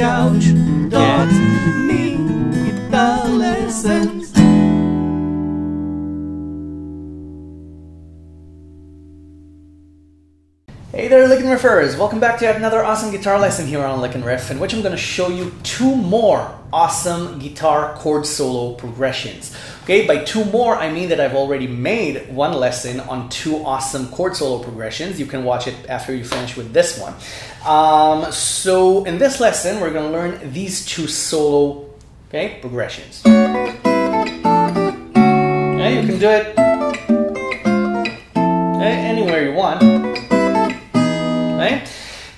couch. Get me guitar lessons. There, Lick and Riffers! Welcome back to yet another awesome guitar lesson here on Lick and Riff, in which I'm going to show you two more awesome guitar chord solo progressions. Okay, by two more, I mean that I've already made one lesson on two awesome chord solo progressions. You can watch it after you finish with this one. Um, so, in this lesson, we're going to learn these two solo okay, progressions. Okay, you can do it okay, anywhere you want?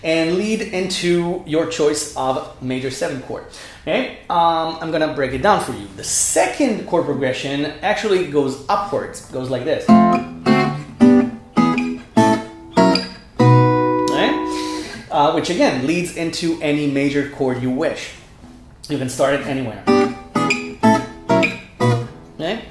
And lead into your choice of major seven chord. Okay, um, I'm gonna break it down for you. The second chord progression actually goes upwards, goes like this. Right? Uh, which again leads into any major chord you wish. You can start it anywhere. Okay?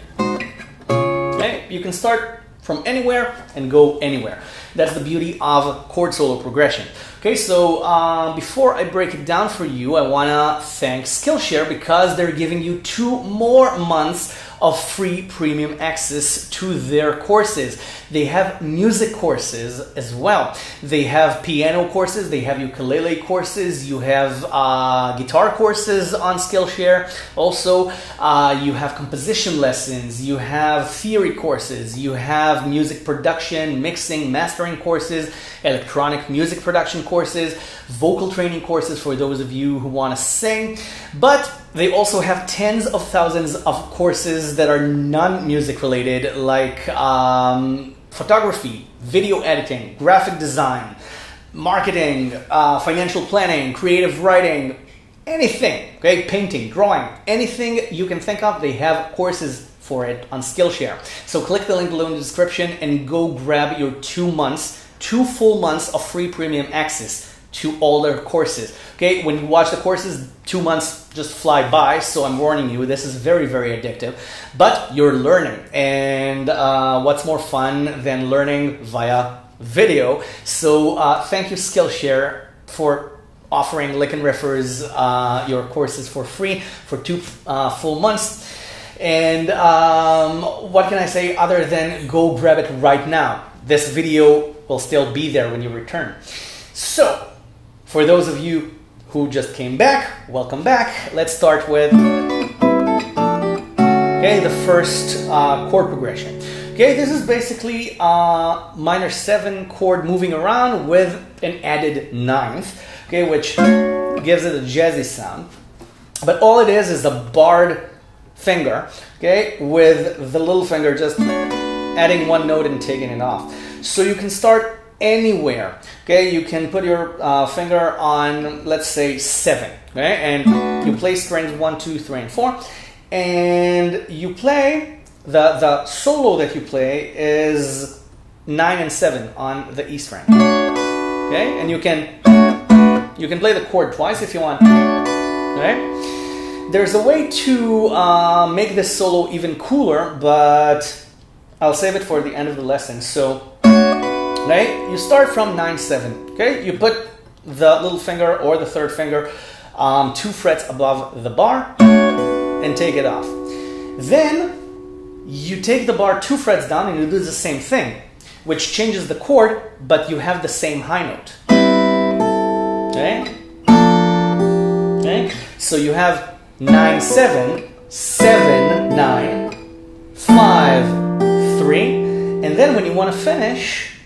Okay? You can start from anywhere and go anywhere. That's the beauty of chord solo progression. Okay, so uh, before I break it down for you, I want to thank Skillshare because they're giving you two more months of free premium access to their courses. They have music courses as well. They have piano courses, they have ukulele courses, you have uh, guitar courses on Skillshare. Also, uh, you have composition lessons, you have theory courses, you have music production, mixing, mastering courses, electronic music production courses, vocal training courses for those of you who want to sing. But they also have tens of thousands of courses that are non music related, like um, photography, video editing, graphic design, marketing, uh, financial planning, creative writing, anything, okay, painting, drawing, anything you can think of, they have courses for it on Skillshare. So click the link below in the description and go grab your two months, two full months of free premium access to all their courses. Okay, when you watch the courses, two months just fly by. So I'm warning you, this is very, very addictive. But you're learning, and uh, what's more fun than learning via video? So uh, thank you, Skillshare, for offering Lick and Riffers uh, your courses for free for two uh, full months. And um, what can I say other than go grab it right now? This video will still be there when you return. So, for those of you who just came back, welcome back. Let's start with okay the first uh, chord progression. Okay, this is basically a minor seven chord moving around with an added ninth. Okay, which gives it a jazzy sound. But all it is is a barred finger. Okay, with the little finger just adding one note and taking it off. So you can start anywhere. Okay, you can put your uh, finger on, let's say, seven. Okay, and you play strings one, two, three, and four, and you play the the solo that you play is nine and seven on the E string. Okay, and you can you can play the chord twice if you want. Okay, there's a way to uh, make this solo even cooler, but I'll save it for the end of the lesson. So right? You start from 9 7, okay? You put the little finger or the third finger um, two frets above the bar and take it off. Then you take the bar two frets down and you do the same thing, which changes the chord, but you have the same high note. Okay? Okay? So you have 9 7, 7 9, 5 3, and then when you want to finish,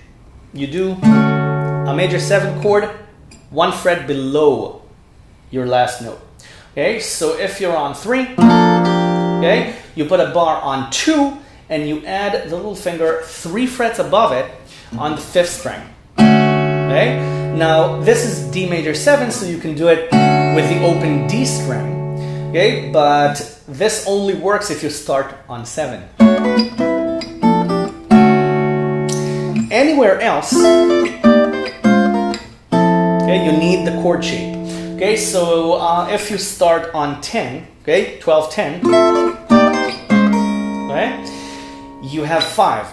you do a major seven chord, one fret below your last note. Okay, so if you're on three, okay, you put a bar on two and you add the little finger three frets above it on the fifth string. Okay, now this is D major seven, so you can do it with the open D string. Okay, but this only works if you start on seven. Anywhere else, okay, you need the chord shape. Okay, so uh, if you start on 10, okay, 12, 10, okay, you have 5,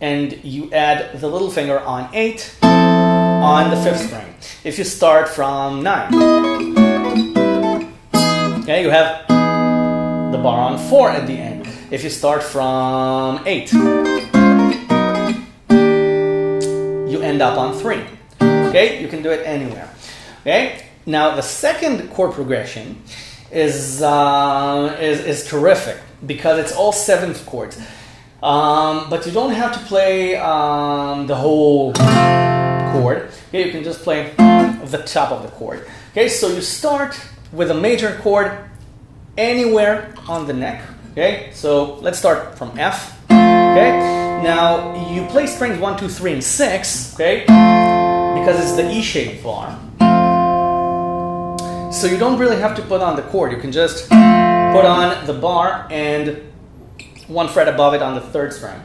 and you add the little finger on 8 on the fifth string. If you start from 9, Okay, you have the bar on four at the end. If you start from eight, you end up on three. Okay, you can do it anywhere. Okay, now the second chord progression is uh, is, is terrific because it's all seventh chords. Um, but you don't have to play um, the whole chord. Okay, you can just play the top of the chord. Okay, so you start with a major chord anywhere on the neck. Okay, so let's start from F. Okay, now you play strings one, two, three, and six. Okay, because it's the E-shaped bar. So you don't really have to put on the chord. You can just put on the bar and one fret above it on the third string.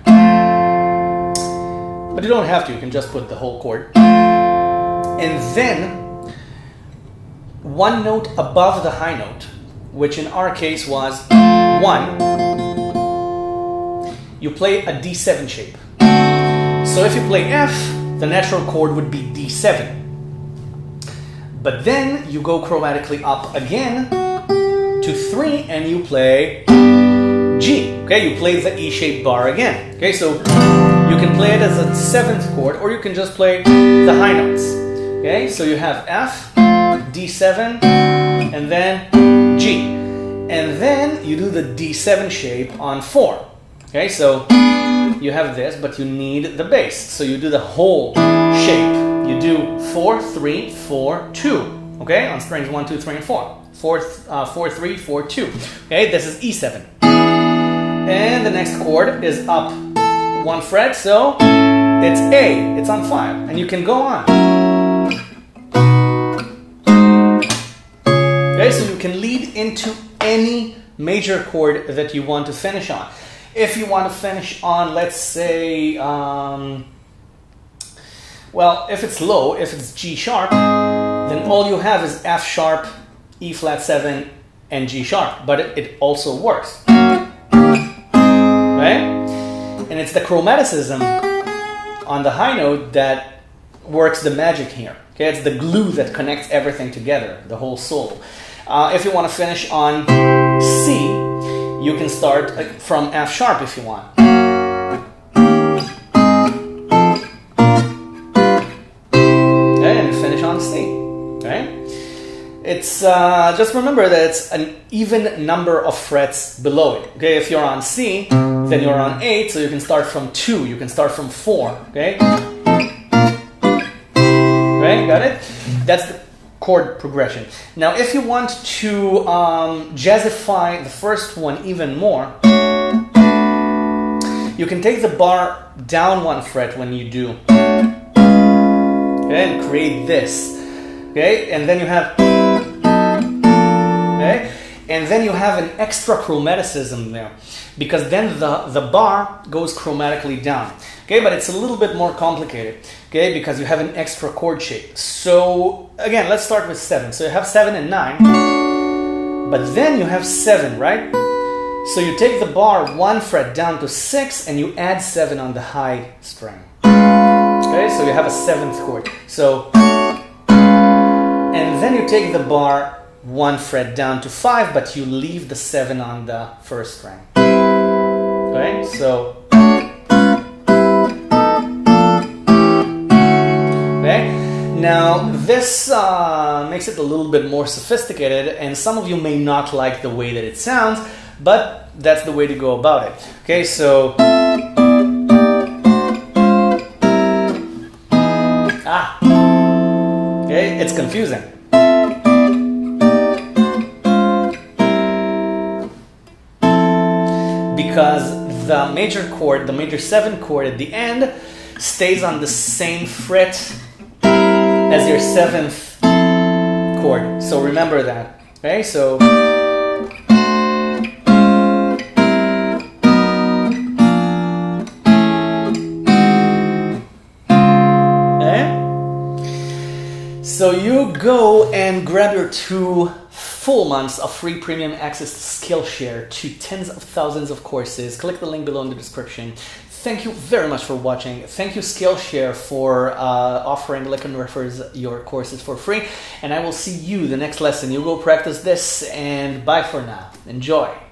But you don't have to. You can just put the whole chord. And then one note above the high note, which in our case was one, you play a D7 shape. So if you play F, the natural chord would be D7. But then you go chromatically up again to 3 and you play G. Okay, you play the E-shaped bar again. Okay, so you can play it as a seventh chord or you can just play the high notes. Okay, so you have F, D7, and then G. And then you do the D7 shape on 4. Okay, so you have this, but you need the bass. So you do the whole shape. You do 4, 3, 4, 2. Okay, on strings 1, 2, 3, and 4. 4, uh, 4 3, 4, 2. Okay, this is E7. And the next chord is up one fret, so it's A. It's on 5. And you can go on. Okay, so you can lead into any major chord that you want to finish on. If you want to finish on, let's say, um, well, if it's low, if it's G sharp, then all you have is F sharp, E flat 7, and G sharp, but it, it also works. Right? And it's the chromaticism on the high note that works the magic here. Okay, it's the glue that connects everything together, the whole soul. Uh, if you want to finish on C, you can start uh, from F sharp if you want. And finish on C. Okay? It's uh, just remember that it's an even number of frets below it. Okay, if you're on C, then you're on 8, so you can start from 2, you can start from 4. Okay? Okay, got it? That's the chord progression. Now, if you want to um, jazzify the first one even more, you can take the bar down one fret when you do. Okay, and create this. Okay, and then you have. Okay, and then you have an extra chromaticism there because then the, the bar goes chromatically down. Okay, but it's a little bit more complicated. Okay, because you have an extra chord shape. So again, let's start with seven. So you have seven and nine, but then you have seven, right? So you take the bar one fret down to six and you add seven on the high string. Okay, so you have a seventh chord. So, and then you take the bar one fret down to five, but you leave the seven on the first string. Okay, so. Okay, now this uh, makes it a little bit more sophisticated, and some of you may not like the way that it sounds, but that's the way to go about it. Okay, so. Ah, okay, it's confusing. Because the major chord, the major 7 chord at the end, stays on the same fret as your 7th chord. So remember that. Okay, so. Okay? So you go and grab your two full months of free premium access to Skillshare to tens of thousands of courses. Click the link below in the description. thank you very much for watching. Thank you Skillshare for uh, offering Lick and Riffers your courses for free. And I will see you the next lesson. You go practice this and bye for now. Enjoy.